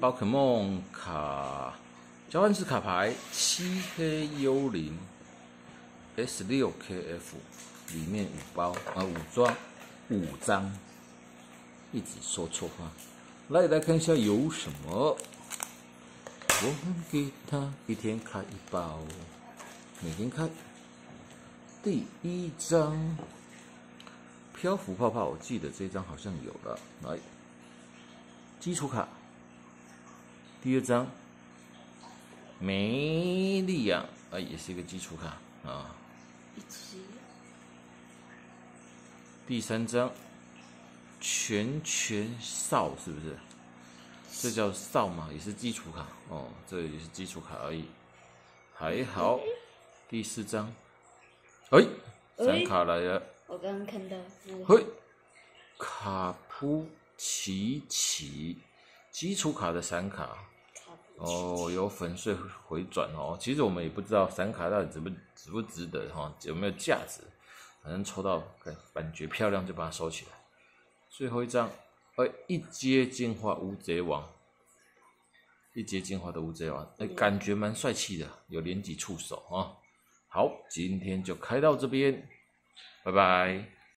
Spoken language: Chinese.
宝可梦卡交换式卡牌，漆黑幽灵 S 六 KF 里面五包啊，五装五张，一直说错话。来，来看一下有什么。我们给他一天开一包，每天开。第一张漂浮泡泡，我记得这张好像有了。来，基础卡。第二张，梅利亚啊，也是一个基础卡啊。第三张，拳拳少是不是？这叫少嘛，也是基础卡哦，这也是基础卡而已，还好。第四张，哎，闪卡来了。我刚刚看到。嘿，卡普奇奇，基础卡的闪卡。哦，有粉碎回转哦。其实我们也不知道闪卡到底值不值不值得哈，有没有价值？反正抽到感觉漂亮就把它收起来。最后一张，哎，一阶进化乌贼王，一阶进化的乌贼王，哎，感觉蛮帅气的，有连击触手啊。好，今天就开到这边，拜拜。